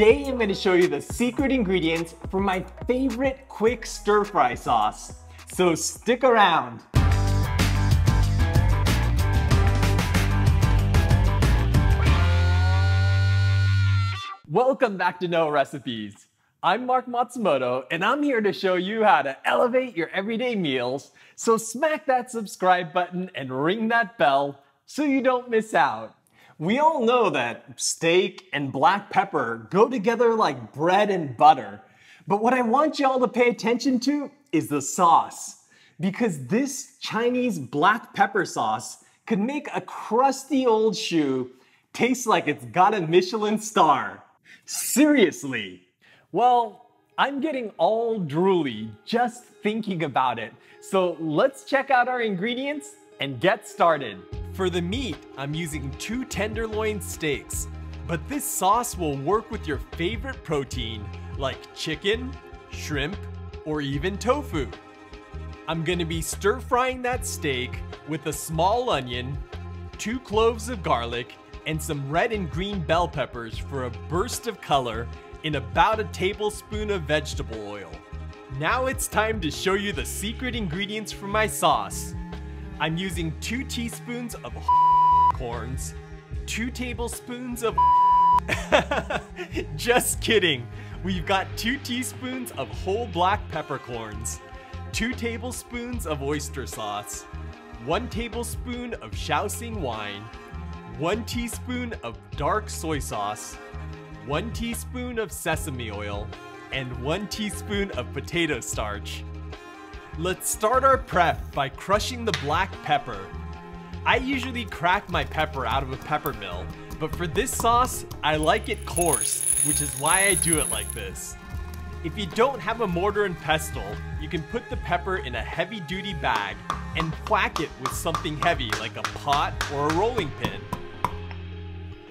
Today I'm gonna show you the secret ingredients for my favorite quick stir fry sauce. So stick around. Welcome back to No Recipes. I'm Marc Matsumoto, and I'm here to show you how to elevate your everyday meals. So smack that subscribe button and ring that bell so you don't miss out. We all know that steak and black pepper go together like bread and butter. But what I want y'all to pay attention to is the sauce. Because this Chinese black pepper sauce could make a crusty old shoe taste like it's got a Michelin star. Seriously. Well, I'm getting all drooly just thinking about it. So let's check out our ingredients and get started. For the meat, I'm using two tenderloin steaks, but this sauce will work with your favorite protein like chicken, shrimp, or even tofu. I'm gonna be stir frying that steak with a small onion, two cloves of garlic, and some red and green bell peppers for a burst of color in about a tablespoon of vegetable oil. Now it's time to show you the secret ingredients for my sauce. I'm using two teaspoons of corns, two tablespoons of Just kidding. We've got two teaspoons of whole black peppercorns, two tablespoons of oyster sauce, one tablespoon of Shaoxing wine, one teaspoon of dark soy sauce, one teaspoon of sesame oil, and one teaspoon of potato starch. Let's start our prep by crushing the black pepper. I usually crack my pepper out of a pepper mill, but for this sauce, I like it coarse, which is why I do it like this. If you don't have a mortar and pestle, you can put the pepper in a heavy duty bag and whack it with something heavy like a pot or a rolling pin.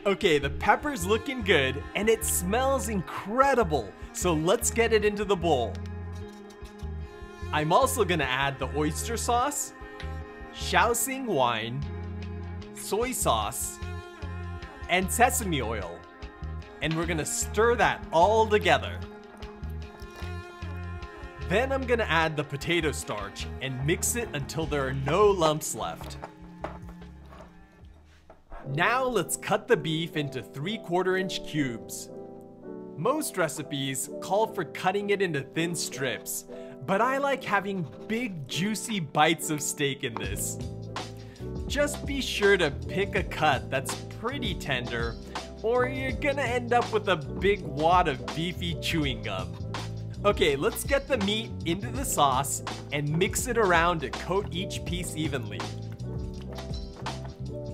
Okay, the pepper's looking good and it smells incredible, so let's get it into the bowl. I'm also gonna add the oyster sauce, Shaoxing wine, soy sauce, and sesame oil. And we're gonna stir that all together. Then I'm gonna add the potato starch and mix it until there are no lumps left. Now let's cut the beef into 3 quarter inch cubes. Most recipes call for cutting it into thin strips, but I like having big juicy bites of steak in this. Just be sure to pick a cut that's pretty tender or you're gonna end up with a big wad of beefy chewing gum. Okay, let's get the meat into the sauce and mix it around to coat each piece evenly.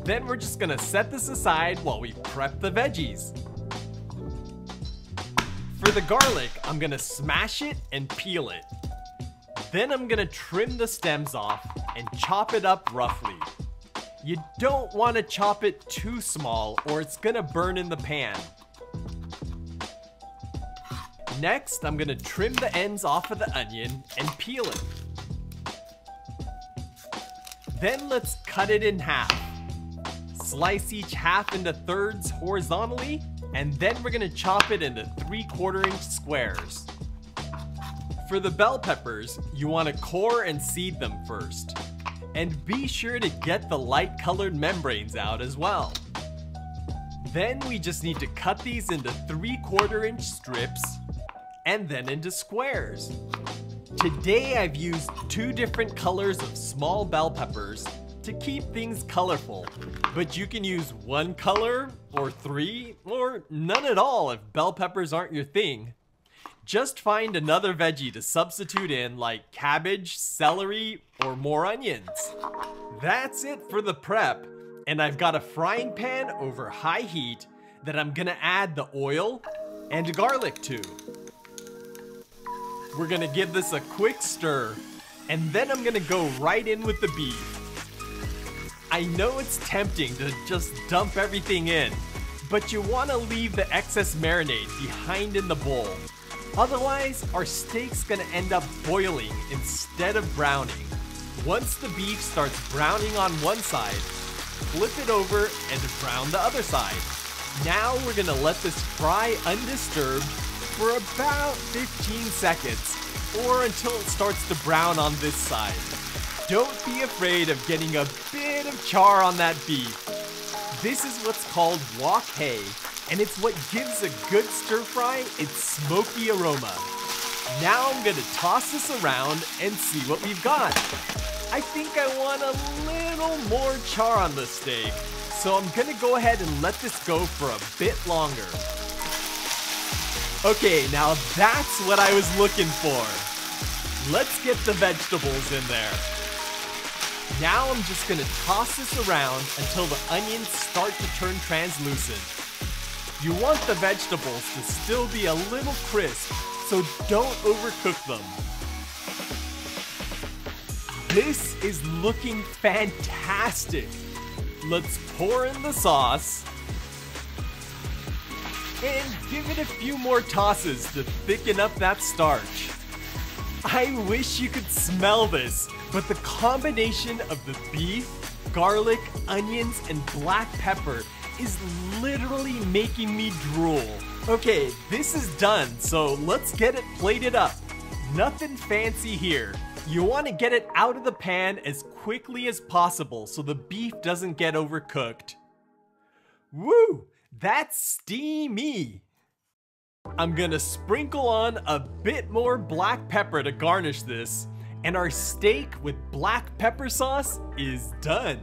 Then we're just gonna set this aside while we prep the veggies. For the garlic, I'm gonna smash it and peel it. Then I'm gonna trim the stems off and chop it up roughly. You don't wanna chop it too small or it's gonna burn in the pan. Next, I'm gonna trim the ends off of the onion and peel it. Then let's cut it in half. Slice each half into thirds horizontally, and then we're gonna chop it into 3 quarter inch squares. For the bell peppers, you wanna core and seed them first. And be sure to get the light colored membranes out as well. Then we just need to cut these into 3 quarter inch strips, and then into squares. Today I've used two different colors of small bell peppers to keep things colorful. But you can use one color, or three, or none at all if bell peppers aren't your thing. Just find another veggie to substitute in like cabbage, celery, or more onions. That's it for the prep. And I've got a frying pan over high heat that I'm gonna add the oil and garlic to. We're gonna give this a quick stir, and then I'm gonna go right in with the beef. I know it's tempting to just dump everything in, but you want to leave the excess marinade behind in the bowl. Otherwise, our steak's gonna end up boiling instead of browning. Once the beef starts browning on one side, flip it over and brown the other side. Now we're gonna let this fry undisturbed for about 15 seconds or until it starts to brown on this side. Don't be afraid of getting a bit of char on that beef. This is what's called wok hei, and it's what gives a good stir fry its smoky aroma. Now I'm gonna toss this around and see what we've got. I think I want a little more char on the steak, so I'm gonna go ahead and let this go for a bit longer. Okay, now that's what I was looking for. Let's get the vegetables in there. Now I'm just gonna toss this around until the onions start to turn translucent. You want the vegetables to still be a little crisp, so don't overcook them. This is looking fantastic. Let's pour in the sauce and give it a few more tosses to thicken up that starch. I wish you could smell this, but the combination of the beef, garlic, onions, and black pepper is literally making me drool. Okay, this is done, so let's get it plated up. Nothing fancy here. You want to get it out of the pan as quickly as possible so the beef doesn't get overcooked. Woo! That's steamy! I'm gonna sprinkle on a bit more black pepper to garnish this, and our steak with black pepper sauce is done.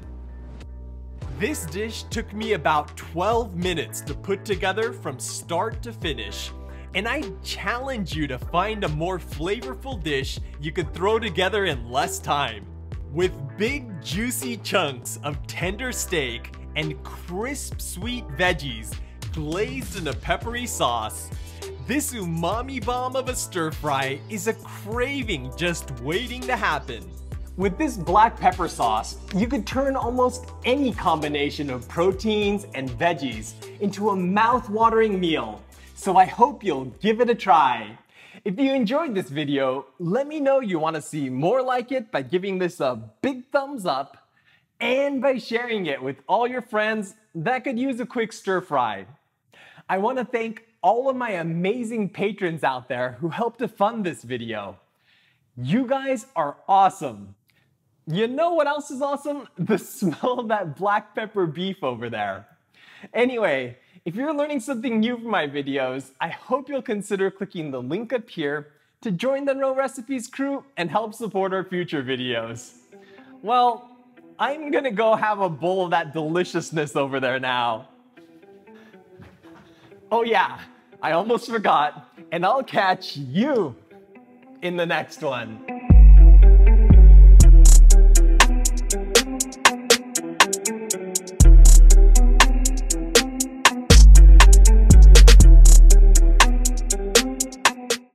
This dish took me about 12 minutes to put together from start to finish, and I challenge you to find a more flavorful dish you could throw together in less time. With big juicy chunks of tender steak and crisp sweet veggies glazed in a peppery sauce, this umami bomb of a stir fry is a craving just waiting to happen. With this black pepper sauce, you could turn almost any combination of proteins and veggies into a mouth-watering meal. So I hope you'll give it a try. If you enjoyed this video, let me know you want to see more like it by giving this a big thumbs up and by sharing it with all your friends that could use a quick stir fry. I want to thank all of my amazing patrons out there who helped to fund this video. You guys are awesome. You know what else is awesome? The smell of that black pepper beef over there. Anyway, if you're learning something new from my videos, I hope you'll consider clicking the link up here to join the No Recipes crew and help support our future videos. Well, I'm gonna go have a bowl of that deliciousness over there now. Oh yeah, I almost forgot, and I'll catch you in the next one.